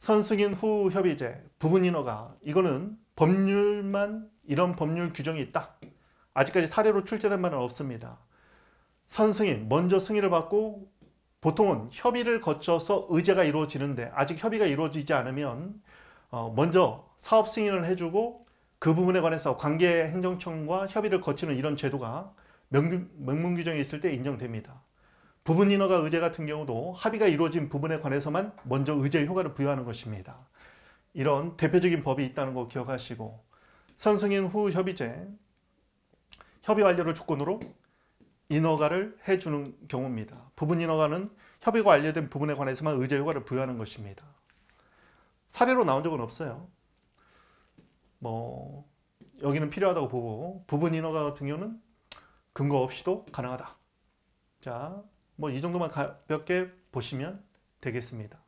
선승인 후 협의제 부분 인허가 이거는 법률만 이런 법률 규정이 있다. 아직까지 사례로 출제된 바는 없습니다. 선승인 먼저 승인을 받고 보통은 협의를 거쳐서 의제가 이루어지는데 아직 협의가 이루어지지 않으면 어, 먼저 사업 승인을 해주고 그 부분에 관해서 관계 행정청과 협의를 거치는 이런 제도가 명문, 명문 규정이 있을 때 인정됩니다. 부분 인허가 의제 같은 경우도 합의가 이루어진 부분에 관해서만 먼저 의제 효과를 부여하는 것입니다. 이런 대표적인 법이 있다는 거 기억하시고 선승인 후 협의제 협의 완료를 조건으로 인허가를 해주는 경우입니다. 부분 인허가는 협의가 완료된 부분에 관해서만 의제 효과를 부여하는 것입니다. 사례로 나온 적은 없어요. 뭐 여기는 필요하다고 보고 부분 인허가 같은 경우는 근거 없이도 가능하다. 자, 뭐 이 정도만 가볍게 보시면 되겠습니다.